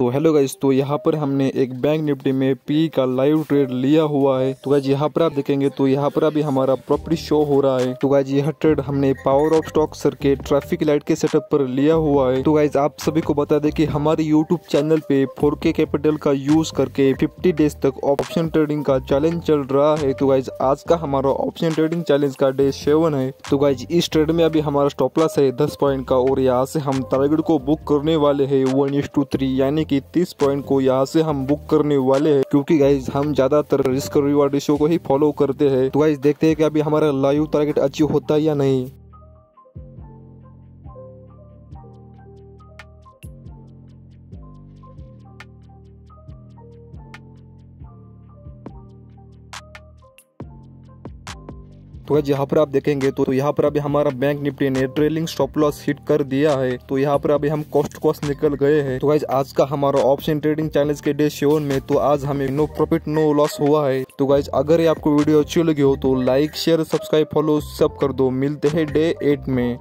तो hello guys तो यहाँ पर हमने एक बैंक निफ्टी में पी का लाइव ट्रेड लिया हुआ है। तो गाइज़ यहाँ पर आप देखेंगे तो यहाँ पर अभी हमारा प्रॉपर्टी शो हो रहा है। तो गाइज़ यह ट्रेड हमने पावर ऑफ़ स्टॉक सर के ट्रैफ़िक लाइट के सेटअप पर लिया हुआ है। तो गाइज़ आप सभी को बता दें कि हमारे यूट्यूब चैनल पे 4K कैपिटल का यूज़ करके 50 डेज़ तक ऑप्शन ट्रेडिंग का चैलेंज चल रहा है। तो गाइज़ आज का हमारा ऑप्शन ट्रेडिंग चैलेंज का डे सेवन है। तो गाइज़ इस ट्रेड में अभी हमारा स्टॉप लॉस है दस पॉइंट का और यहाँ से हम टारगेट को बुक करने वाले है वन थ्री यानी कि तीस पॉइंट को यहाँ से हम बुक करने वाले हैं। क्योंकि गाइज़ हम ज़्यादातर रिस्क रिवार्ड रेशियो को ही फॉलो करते हैं। तो गाइज़ देखते हैं कि अभी हमारा लाइव टारगेट अचीव होता है या नहीं। तो यहाँ पर आप देखेंगे तो यहाँ पर अभी हमारा बैंक निफ्टी ने ट्रेलिंग स्टॉप लॉस हिट कर दिया है। तो यहाँ पर अभी हम कॉस्ट कॉस्ट निकल गए हैं। तो गाइज़ आज का हमारा ऑप्शन ट्रेडिंग चैलेंज के डे सेवन में तो आज हमें नो प्रॉफिट नो लॉस हुआ है। तो गाइज़ अगर ये आपको वीडियो अच्छी लगी हो तो लाइक शेयर सब्सक्राइब फॉलो सब कर दो। मिलते हैं डे एट में।